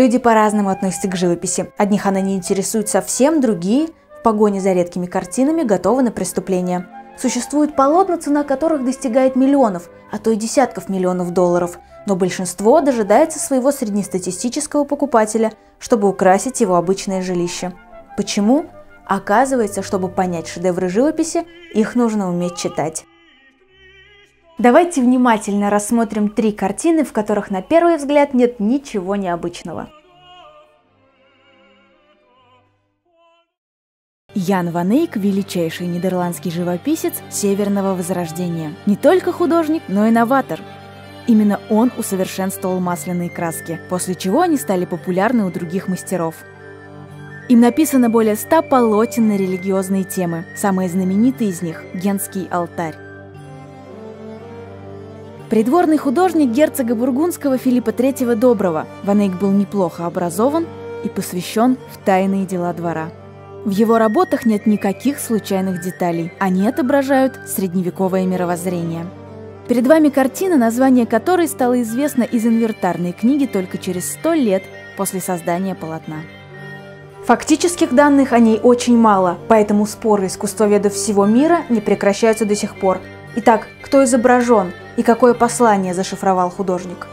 Люди по-разному относятся к живописи. Одних она не интересует совсем, другие в погоне за редкими картинами готовы на преступления. Существуют полотна, цена которых достигает миллионов, а то и десятков миллионов долларов, но большинство дожидается своего среднестатистического покупателя, чтобы украсить его обычное жилище. Почему? Оказывается, чтобы понять шедевры живописи, их нужно уметь читать. Давайте внимательно рассмотрим три картины, в которых на первый взгляд нет ничего необычного. Ян Ван Эйк – величайший нидерландский живописец Северного Возрождения. Не только художник, но и новатор. Именно он усовершенствовал масляные краски, после чего они стали популярны у других мастеров. Им написано более ста полотен на религиозные темы. Самые знаменитые из них – Генский алтарь. Придворный художник герцога Бургундского Филиппа III Доброго, Ван Эйк был неплохо образован и посвящен в тайные дела двора – в его работах нет никаких случайных деталей. Они отображают средневековое мировоззрение. Перед вами картина, название которой стало известно из инвентарной книги только через сто лет после создания полотна. Фактических данных о ней очень мало, поэтому споры искусствоведов всего мира не прекращаются до сих пор. Итак, кто изображен и какое послание зашифровал художник?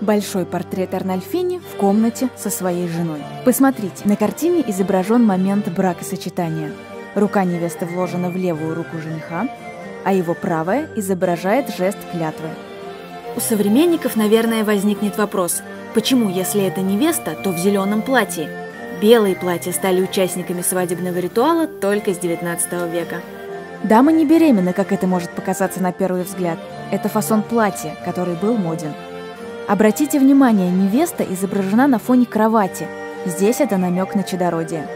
Большой портрет Арнольфини в комнате со своей женой. Посмотрите, на картине изображен момент бракосочетания. Рука невесты вложена в левую руку жениха, а его правая изображает жест клятвы. У современников, наверное, возникнет вопрос, почему, если это невеста, то в зеленом платье? Белые платья стали участниками свадебного ритуала только с 19 века. Дама не беременна, как это может показаться на первый взгляд. Это фасон платья, который был моден. Обратите внимание, невеста изображена на фоне кровати. Здесь это намек на чадородие.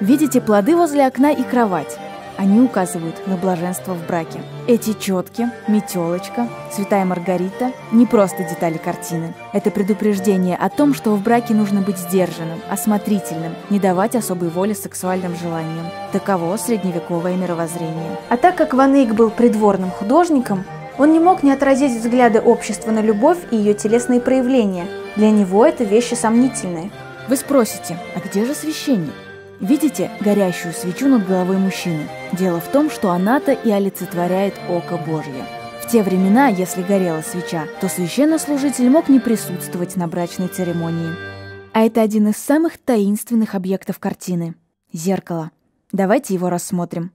Видите плоды возле окна и кровать. Они указывают на блаженство в браке. Эти четки, метелочка, святая Маргарита – не просто детали картины. Это предупреждение о том, что в браке нужно быть сдержанным, осмотрительным, не давать особой воли сексуальным желаниям. Таково средневековое мировоззрение. А так как Ван Эйк был придворным художником, он не мог не отразить взгляды общества на любовь и ее телесные проявления. Для него это вещи сомнительные. Вы спросите, а где же священник? Видите горящую свечу над головой мужчины? Дело в том, что она-то и олицетворяет око Божье. В те времена, если горела свеча, то священнослужитель мог не присутствовать на брачной церемонии. А это один из самых таинственных объектов картины – зеркало. Давайте его рассмотрим.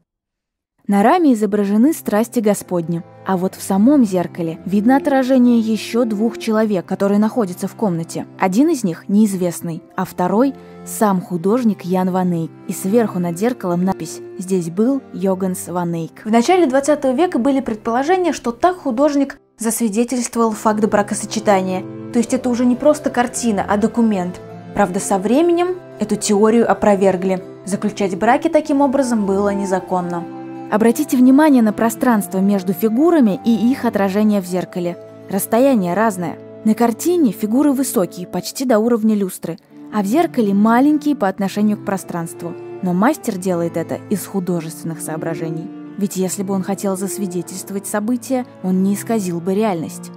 На раме изображены страсти Господни, а вот в самом зеркале видно отражение еще двух человек, которые находятся в комнате. Один из них неизвестный, а второй – сам художник Ян Ванейк. И сверху над зеркалом надпись «Здесь был Йоганс Ванейк». В начале 20 века были предположения, что так художник засвидетельствовал факт бракосочетания. То есть это уже не просто картина, а документ. Правда, со временем эту теорию опровергли. Заключать браки таким образом было незаконно. Обратите внимание на пространство между фигурами и их отражение в зеркале. Расстояние разное. На картине фигуры высокие, почти до уровня люстры, а в зеркале маленькие по отношению к пространству. Но мастер делает это из художественных соображений. Ведь если бы он хотел засвидетельствовать события, он не исказил бы реальность.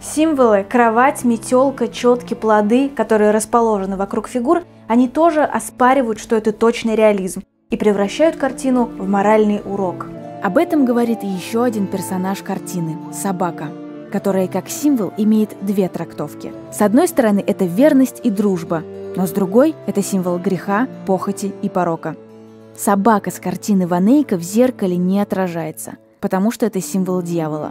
Символы – кровать, метелка, четки, плоды, которые расположены вокруг фигур, они тоже оспаривают, что это точный реализм и превращают картину в моральный урок. Об этом говорит еще один персонаж картины – собака, которая как символ имеет две трактовки. С одной стороны, это верность и дружба, но с другой – это символ греха, похоти и порока. Собака с картины Ванейка в зеркале не отражается, потому что это символ дьявола.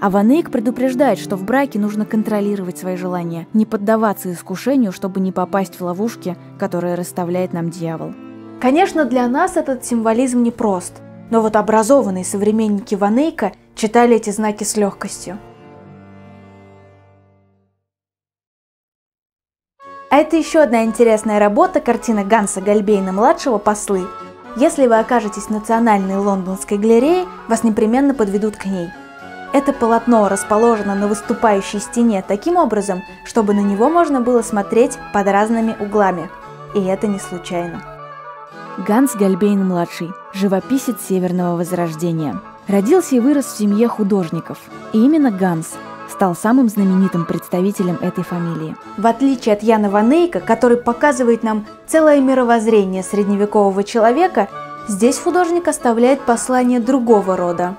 А Ванейк предупреждает, что в браке нужно контролировать свои желания, не поддаваться искушению, чтобы не попасть в ловушки, которые расставляет нам дьявол. Конечно, для нас этот символизм непрост, но вот образованные современники Ванейка читали эти знаки с легкостью. А это еще одна интересная работа, картина Ганса Гальбейна-младшего «Послы». Если вы окажетесь в Национальной лондонской галерее, вас непременно подведут к ней. Это полотно расположено на выступающей стене таким образом, чтобы на него можно было смотреть под разными углами. И это не случайно. Ганс Гальбейн-младший, живописец Северного Возрождения. Родился и вырос в семье художников. И именно Ганс стал самым знаменитым представителем этой фамилии. В отличие от Яна Ванейка, который показывает нам целое мировоззрение средневекового человека, здесь художник оставляет послание другого рода.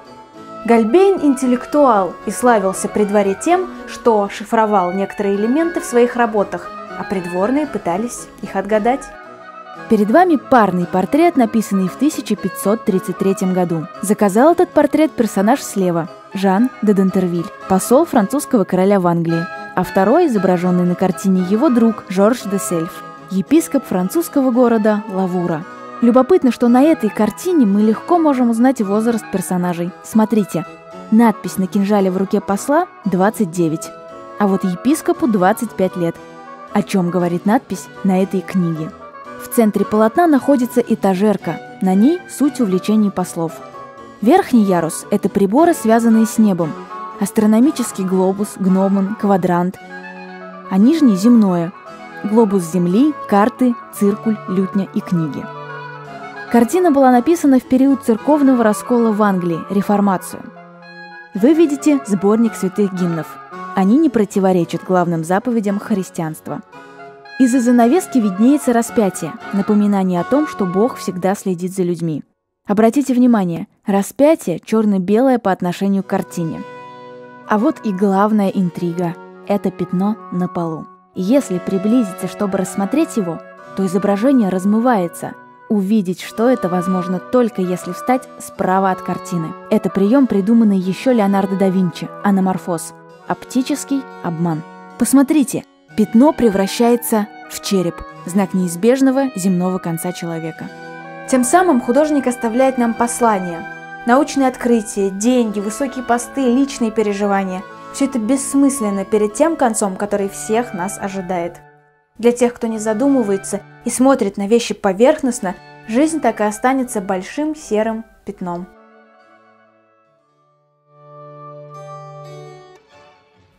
Гальбейн – интеллектуал и славился при дворе тем, что шифровал некоторые элементы в своих работах, а придворные пытались их отгадать. Перед вами парный портрет, написанный в 1533 году. Заказал этот портрет персонаж слева – Жан де Дентервиль, посол французского короля в Англии, а второй, изображенный на картине, его друг Жорж де Сельф, епископ французского города Лавура. Любопытно, что на этой картине мы легко можем узнать возраст персонажей. Смотрите, надпись на кинжале в руке посла – 29, а вот епископу 25 лет. О чем говорит надпись на этой книге? В центре полотна находится этажерка, на ней суть увлечений послов. Верхний ярус – это приборы, связанные с небом. Астрономический глобус, гномон, квадрант. А нижний – земное. Глобус Земли, карты, циркуль, лютня и книги. Картина была написана в период церковного раскола в Англии, реформацию. Вы видите сборник святых гимнов. Они не противоречат главным заповедям христианства – из-за занавески виднеется распятие, напоминание о том, что Бог всегда следит за людьми. Обратите внимание, распятие черно-белое по отношению к картине. А вот и главная интрига – это пятно на полу. Если приблизиться, чтобы рассмотреть его, то изображение размывается. Увидеть, что это возможно только если встать справа от картины. Это прием, придуманный еще Леонардо да Винчи – аноморфоз – оптический обман. Посмотрите – Пятно превращается в череп, знак неизбежного земного конца человека. Тем самым художник оставляет нам послание. Научные открытия, деньги, высокие посты, личные переживания – все это бессмысленно перед тем концом, который всех нас ожидает. Для тех, кто не задумывается и смотрит на вещи поверхностно, жизнь так и останется большим серым пятном.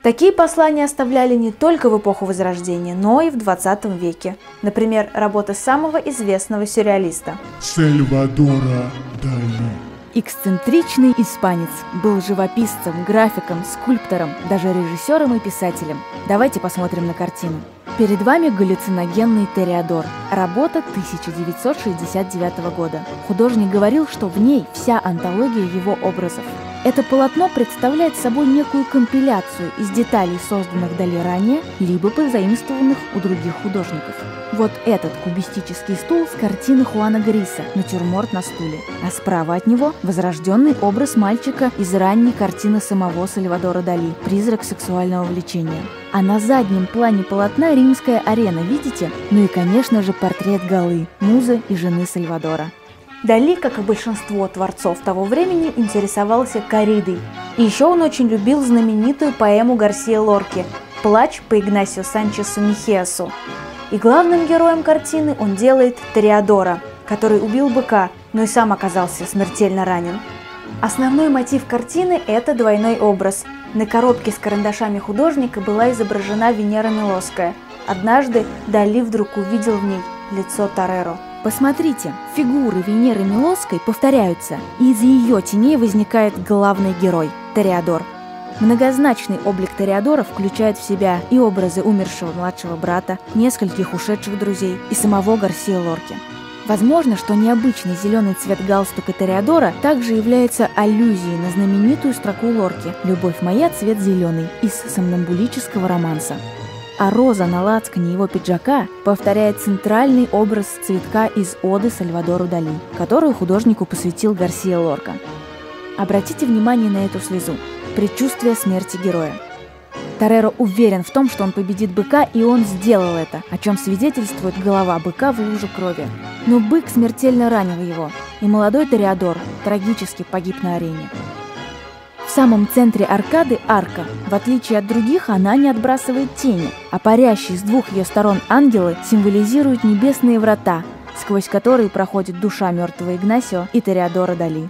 Такие послания оставляли не только в эпоху Возрождения, но и в 20 веке. Например, работа самого известного сюрреалиста Сальвадора Дали. Эксцентричный испанец был живописцем, графиком, скульптором, даже режиссером и писателем. Давайте посмотрим на картину. Перед вами галлюциногенный Териадор. Работа 1969 года. Художник говорил, что в ней вся антология его образов. Это полотно представляет собой некую компиляцию из деталей, созданных Дали ранее, либо позаимствованных у других художников. Вот этот кубистический стул с картины Хуана Гриса «Натюрморт на стуле», а справа от него возрожденный образ мальчика из ранней картины самого Сальвадора Дали «Призрак сексуального влечения». А на заднем плане полотна римская арена, видите? Ну и, конечно же, портрет Галы, музы и жены Сальвадора. Дали, как и большинство творцов того времени, интересовался корридой. И еще он очень любил знаменитую поэму Гарсия Лорки «Плач по Игнасио Санчесу Михиасу». И главным героем картины он делает Тореадора, который убил быка, но и сам оказался смертельно ранен. Основной мотив картины – это двойной образ. На коробке с карандашами художника была изображена Венера Милосская. Однажды Дали вдруг увидел в ней лицо Тореро. Посмотрите, фигуры Венеры Милосской повторяются, и из ее теней возникает главный герой – Тореадор. Многозначный облик Тореадора включает в себя и образы умершего младшего брата, нескольких ушедших друзей и самого Гарсия Лорки. Возможно, что необычный зеленый цвет галстука Тореадора также является аллюзией на знаменитую строку Лорки «Любовь моя, цвет зеленый» из сомнамбулического романса а роза на лацкане его пиджака повторяет центральный образ цветка из оды Сальвадору Дали, которую художнику посвятил Гарсия Лорка. Обратите внимание на эту слезу – предчувствие смерти героя. Тореро уверен в том, что он победит быка, и он сделал это, о чем свидетельствует голова быка в луже крови. Но бык смертельно ранил его, и молодой Тореадор трагически погиб на арене. Самом центре аркады арка. В отличие от других, она не отбрасывает тени, а парящие с двух ее сторон ангелы символизируют небесные врата, сквозь которые проходит душа мертвого Игнасио и Тореадора Дали.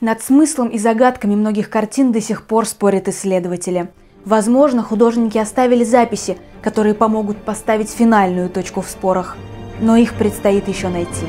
Над смыслом и загадками многих картин до сих пор спорят исследователи. Возможно, художники оставили записи, которые помогут поставить финальную точку в спорах, но их предстоит еще найти.